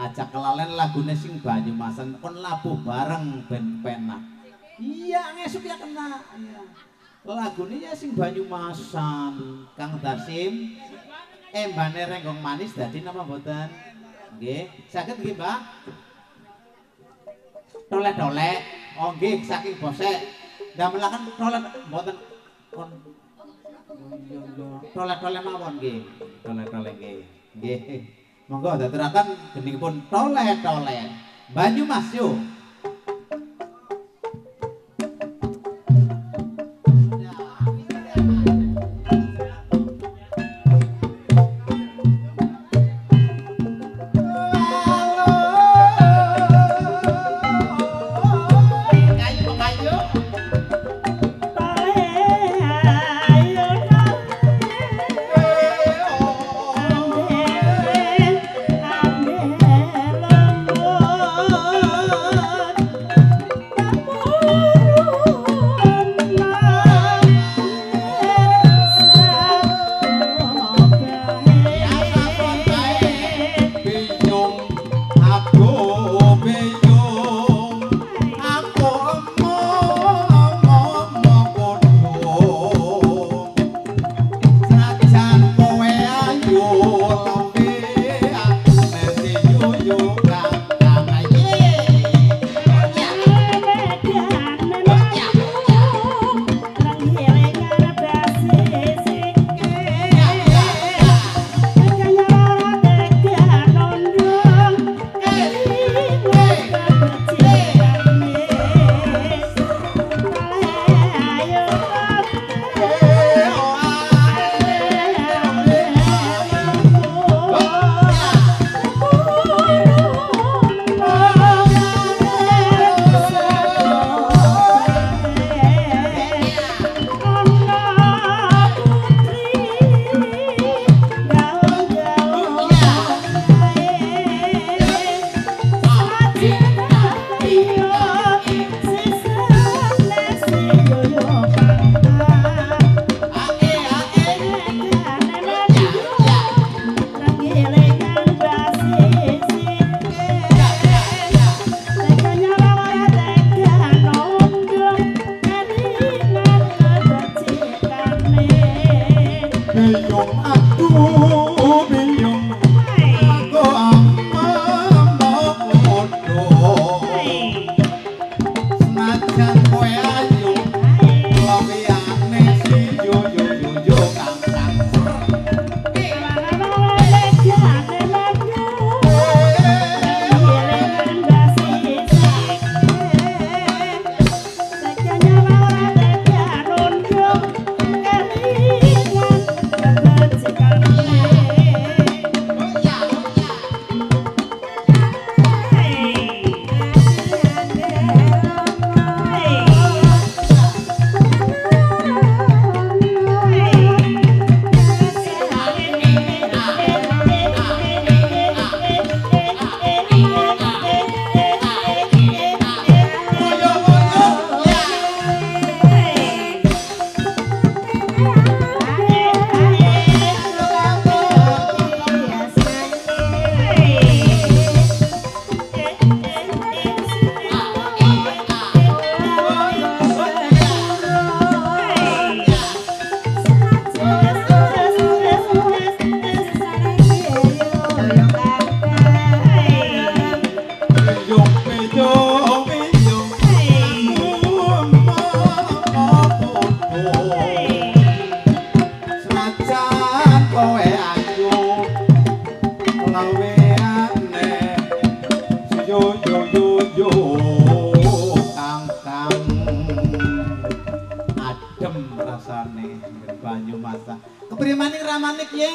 ajak kelalen lagune sing Banyumasan kon labuh bareng ben penak. Iya, ngesuk ya kena. Iya. Lagune ya sing Banyumasan. Kang Dasim embane renggong manis dadi napa mboten? Nggih, saged nggih, Mbak? Tolek-tolek. Oh nggih, saking bosek. Damelaken tolek mboten kon Tolek-tolek mawon nggih. Tolek-tolek nggih. Nggih. monggo dadi terangkan, gending pun toleh toleh Banyumas yuk. Ayo aku Kepriye maning ramanik ye?